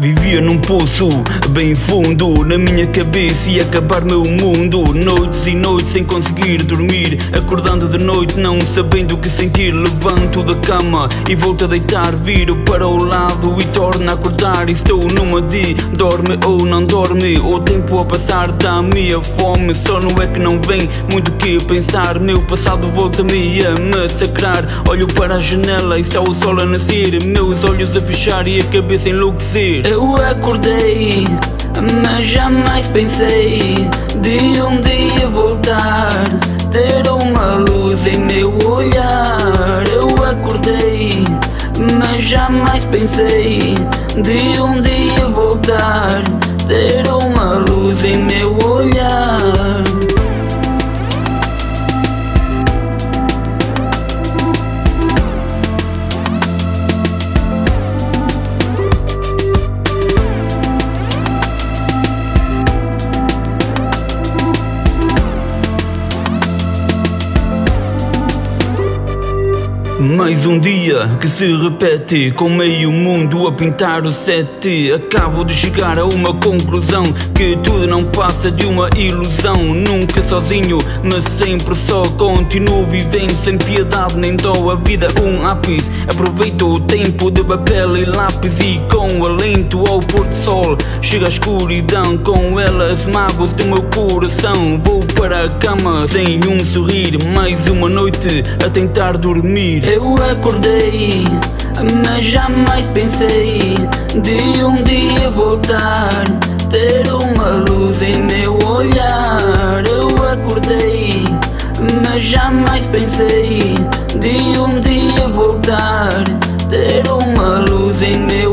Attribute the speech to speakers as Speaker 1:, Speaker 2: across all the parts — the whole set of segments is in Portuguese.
Speaker 1: Vivia num poço bem fundo Na minha cabeça ia acabar meu mundo. Noites e noites sem conseguir dormir Acordando de noite não sabendo o que sentir. Levanto da cama e volto a deitar Viro para o lado e torno a acordar. Estou numa de dorme ou não dorme O tempo a passar dá-me a fome. Só não é que não vem muito que pensar. Meu passado volta-me a massacrar. Olho para a janela e está o sol a nascer. Meus olhos a fechar e a cabeça enlouquecer
Speaker 2: Eu acordei, mas jamais pensei De um dia voltar Ter uma luz em meu olhar. Eu acordei, mas jamais pensei De um dia voltar Ter uma luz em meu olhar
Speaker 1: Mais um dia que se repete Com meio mundo a pintar o sete. Acabo de chegar a uma conclusão Que tudo não passa de uma ilusão. Nunca sozinho, mas sempre só Continuo vivendo. Sem piedade nem dó A vida um lápis. Aproveito o tempo de papel e lápis E com alento ao pôr do sol. Chega a escuridão Com elas mágoas do meu coração. Vou para a cama sem um sorrir Mais uma noite a tentar dormir
Speaker 2: Eu acordei, mas jamais pensei De um dia voltar Ter uma luz em meu olhar. Eu acordei, mas jamais pensei De um dia voltar Ter uma luz em meu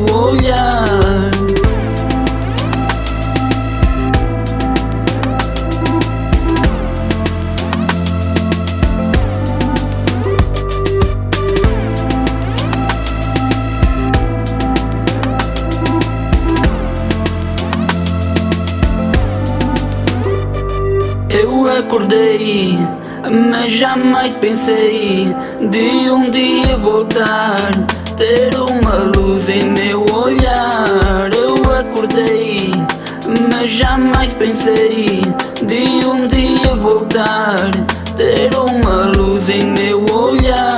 Speaker 2: Eu acordei, mas jamais pensei de um dia voltar, ter uma luz em meu olhar. Eu acordei, mas jamais pensei de um dia voltar, ter uma luz em meu olhar.